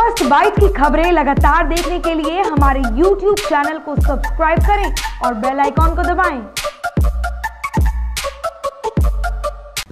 First bite की खबरें लगातार देखने के लिए हमारे YouTube चैनल को सब्सक्राइब करें और बेल आइकॉन को दबाएँ।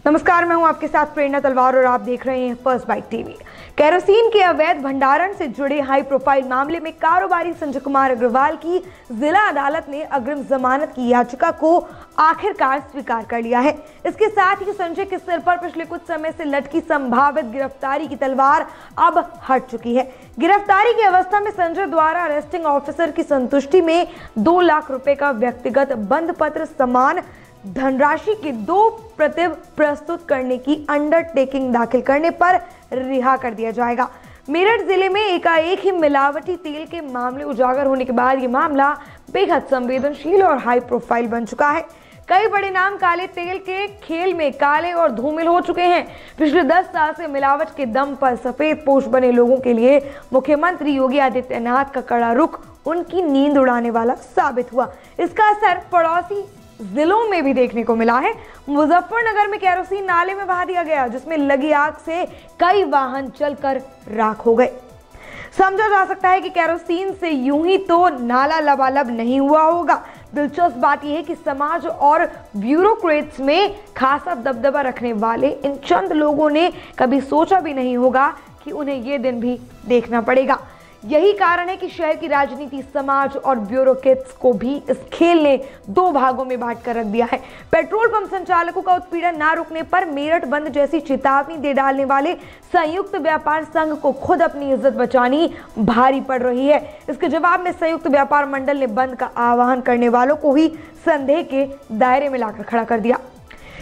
नमस्कार, मैं हूँ आपके साथ प्रेरणा तलवार और आप देख रहे हैं फ़र्स्ट बाइट टीवी केरोसिन के अवैध भंडारण से जुड़े हाई प्रोफ़ाइल मामले में कारोबारी संजय कुमार अग्रवाल की जिला अदालत ने अग्रिम जमानत की याचिका को आखिरकार स्वीकार कर लिया है। इसके साथ ही संजय के सिर पर पिछले कुछ समय से लटकी संभावित गिरफ्तारी की तलवार अब हट चुकी है। गिरफ्तारी की अवस्था में संजय द्वारा अरेस्टिंग ऑफिसर की संतुष्टि में दो लाख रुपए का व्यक्तिगत बंद पत्र समान धनराशि की दो प्रति प्रस्तुत करने की अंडरटेकिंग दाखिल करने पर रिहा कर दिया जाएगा। मेरठ ज़िले में एकाएक ही मिलावटी तेल के मामले उजागर होने के बाद ये मामला बेहद संवेदनशील और हाई प्रोफ़ाइल बन चुका है। कई बड़े नाम काले तेल के खेल में काले और धूमिल हो चुके हैं। पिछले 10 साल से मिलावट के दम पर सफ़ेद पोष बने लोगों के लिए मुख्यमंत्री योगी आदित्यनाथ का कड़ा रुख उनकी नींद उड़ाने वाला साबित हुआ। इसका असर पड़ोसी जिलों में भी देखने को मिला है। मुजफ्फरनगर में केरोसिन नाले में बहा दिया गया, जिसमें लगी आग से कई वाहन जलकर राख हो गए। समझा जा सकता है कि केरोसिन से यूँ ही तो नाला लबालब नहीं हुआ होगा। दिलचस्प बात यह है कि समाज और ब्यूरोक्रेट्स में खासा दबदबा रखने वाले इन चंद लोगों ने कभी सोचा भी नहीं होगा कि उन्हें यह दिन भी देखना पड़ेगा। यही कारण है कि शहर की राजनीति, समाज और ब्यूरोक्रेट्स को भी इस खेल ने दो भागों में बांट कर रख दिया है। पेट्रोल पंप संचालकों का उत्पीड़न ना रुकने पर मेरठ बंद जैसी चेतावनी दे डालने वाले संयुक्त व्यापार संघ को खुद अपनी इज़्ज़त बचानी भारी पड़ रही है। इसके जवाब में संयुक्त व्यापार मंडल ने बंद का आह्वान करने वालों को ही संदेह के दायरे में लाकर खड़ा कर दिया।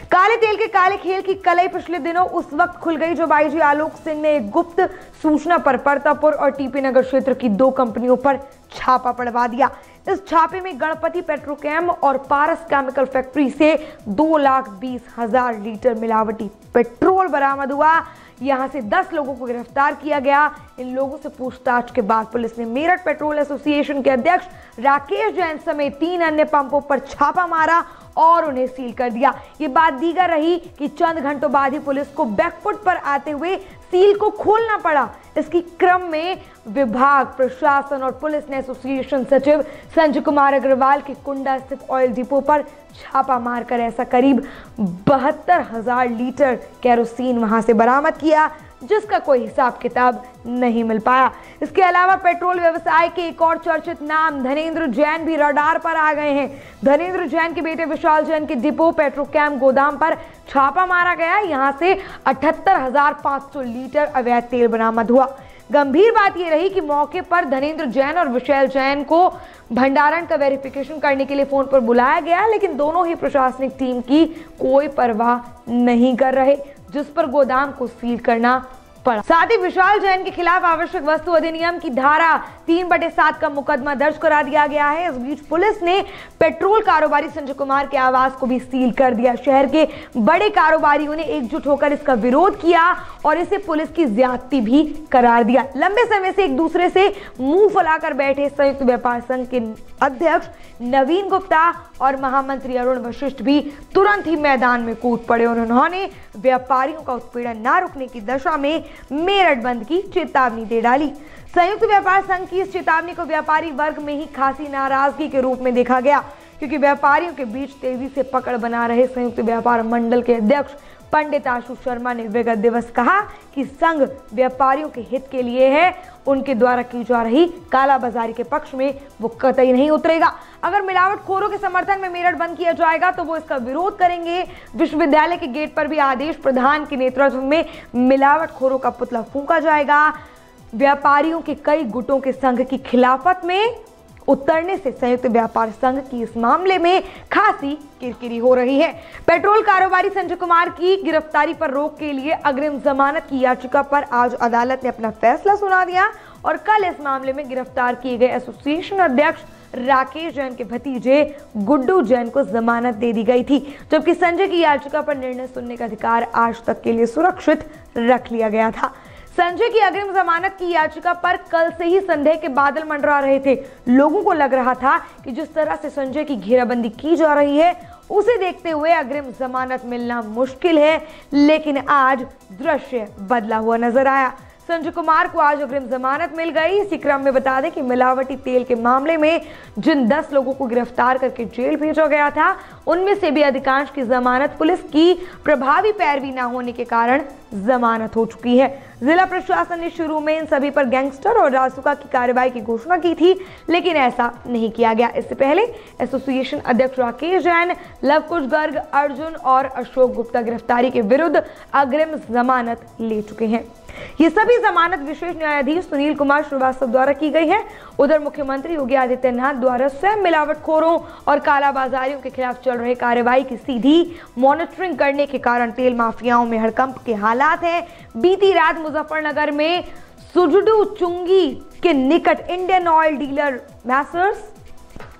काले तेल के काले खेल की कलई पिछले दिनों उस वक्त खुल गई जब आईजी आलोक सिंह ने एक गुप्त सूचना पर परतापुर और टीपी नगर क्षेत्र की दो कंपनियों पर छापा पड़वा दिया। इस छापे में गणपति पेट्रोकेम और पारस केमिकल फैक्ट्री से दो लाख बीस हज़ार लीटर मिलावटी पेट्रोल बरामद हुआ। यहाँ से 10 लोगों को गिरफ़्तार किया गया। इन लोगों से पूछताछ के बाद पुलिस ने मेरठ पेट्रोल एसोसिएशन के अध्यक्ष राकेश जैन समेत तीन अन्य पंपों पर छापा मारा और उन्हें सील कर दिया। ये बात दीगर रही कि चंद घंटों बाद ही पुलिस को बैकफुट पर आते हुए सील को खोलना पड़ा। इसकी क्रम में विभाग, प्रशासन और पुलिस ने एसोसिएशन सचिव संजय कुमार अग्रवाल के कुंडा स्थित ऑयल डिपो पर छापा मारकर ऐसा करीब बहत्तर हज़ार लीटर कैरोसिन वहाँ से बरामद किया। जिसका कोई हिसाब किताब नहीं मिल पाया। इसके अलावा पेट्रोल व्यवसाय के एक और चर्चित नाम धनेन्द्र जैन भी रडार पर आ गए हैं। धनेन्द्र जैन के बेटे विशाल जैन के डिपो पेट्रोकैम गोदाम पर छापा मारा गया। यहाँ से अठहत्तर लीटर अवैध तेल बरामद हुआ। गंभीर बात यह रही कि मौके पर धनेन्द्र जैन और विशैल जैन को भंडारण का वेरिफिकेशन करने के लिए फ़ोन पर बुलाया गया, लेकिन दोनों ही प्रशासनिक टीम की कोई परवाह नहीं कर रहे। जिस पर गोदाम को सील करना पड़ा। साथ ही विशाल जैन के खिलाफ आवश्यक वस्तु अधिनियम की धारा तीन बटे सात का मुकदमा दर्ज करा दिया गया है। इस बीच पुलिस ने पेट्रोल कारोबारी संजय कुमार के आवास को भी सील कर दिया। शहर के बड़े कारोबारियों ने एकजुट होकर इसका विरोध किया और इसे पुलिस की ज्यादती भी करार दिया। लंबे समय से एक दूसरे से मुँह फुलाकर बैठे संयुक्त व्यापार संघ के अध्यक्ष नवीन गुप्ता और महामंत्री अरुण वशिष्ठ भी तुरंत ही मैदान में कूद पड़े और उन्होंने व्यापारियों का उत्पीड़न न रुकने की दशा में मेरठ बंद की चेतावनी दे डाली। संयुक्त व्यापार संघ की इस चेतावनी को व्यापारी वर्ग में ही खासी नाराज़गी के रूप में देखा गया, क्योंकि व्यापारियों के बीच तेज़ी से पकड़ बना रहे संयुक्त व्यापार मंडल के अध्यक्ष पंडित आशु शर्मा ने विगत दिवस कहा कि संघ व्यापारियों के हित के लिए है। उनके द्वारा की जा रही काला बाजारी के पक्ष में वो कतई नहीं उतरेगा। अगर मिलावट खोरों के समर्थन में मेरठ बंद किया जाएगा तो वो इसका विरोध करेंगे। विश्वविद्यालय के गेट पर भी आदेश प्रधान के नेतृत्व में मिलावट खोरों का पुतला फूका जाएगा। व्यापारियों के कई गुटों के संघ की खिलाफत में उतरने से संयुक्त व्यापार संघ की इस मामले में खासी किरकिरी हो रही है। पेट्रोल कारोबारी संजय कुमार की गिरफ्तारी पर रोक के लिए अग्रिम जमानत की याचिका पर आज अदालत ने अपना फैसला सुना दिया और कल इस मामले में गिरफ़्तार किए गए एसोसिएशन अध्यक्ष राकेश जैन के भतीजे गुड्डू जैन को जमानत दे दी गई थी, जबकि संजय की याचिका पर निर्णय सुनने का अधिकार आज तक के लिए सुरक्षित रख लिया गया था। संजय की अग्रिम जमानत की याचिका पर कल से ही संदेह के बादल मंडरा रहे थे। लोगों को लग रहा था कि जिस तरह से संजय की घेराबंदी की जा रही है, उसे देखते हुए अग्रिम जमानत मिलना मुश्किल है, लेकिन आज दृश्य बदला हुआ नज़र आया। संजय कुमार को आज अग्रिम जमानत मिल गई। इसी क्रम में बता दें कि मिलावटी तेल के मामले में जिन 10 लोगों को गिरफ़्तार करके जेल भेजा गया था, उनमें से भी अधिकांश की जमानत पुलिस की प्रभावी पैरवी न होने के कारण जमानत हो चुकी है। जिला प्रशासन ने शुरू में इन सभी पर गैंगस्टर और रासुका की कार्रवाई की घोषणा की थी, लेकिन ऐसा नहीं किया गया। इससे पहले एसोसिएशन अध्यक्ष राकेश जैन, लवकुश गर्ग, अर्जुन और अशोक गुप्ता गिरफ्तारी के विरुद्ध अग्रिम जमानत ले चुके हैं। ये सभी जमानत विशेष न्यायाधीश सुनील कुमार श्रीवास्तव द्वारा की गई है। उधर मुख्यमंत्री योगी आदित्यनाथ द्वारा स्वयं मिलावटखोरों और कालाबाजारियों के खिलाफ चल रहे कार्रवाई की सीधी मॉनिटरिंग करने के कारण तेल माफियाओं में हड़कंप के हालात हैं। बीती रात मुजफ्फरनगर में सुजडू चुंगी के निकट इंडियन ऑयल डीलर मैसर्स,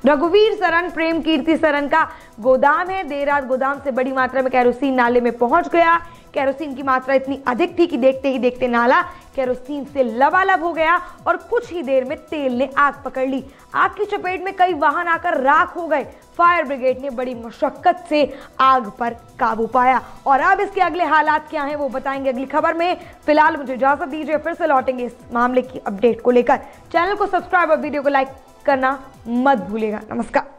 रघुवीर सरन प्रेम कीर्ति सरन का गोदाम है। देर रात गोदाम से बड़ी मात्रा में कैरोसिन नाले में पहुँच गया। कैरोसिन की मात्रा इतनी अधिक थी कि देखते ही देखते नाला कैरोसिन से लबालब हो गया और कुछ ही देर में तेल ने आग पकड़ ली। आग की चपेट में कई वाहन आकर राख हो गए। फायर ब्रिगेड ने बड़ी मशक्कत से आग पर काबू पाया। और अब इसके अगले हालात क्या हैं वो बताएँगे अगली खबर में। फ़िलहाल मुझे इजाज़त दीजिए, फिर से लौटेंगे इस मामले की अपडेट को लेकर। चैनल को सब्सक्राइब और वीडियो को लाइक करना मत भूलेगा नमस्कार।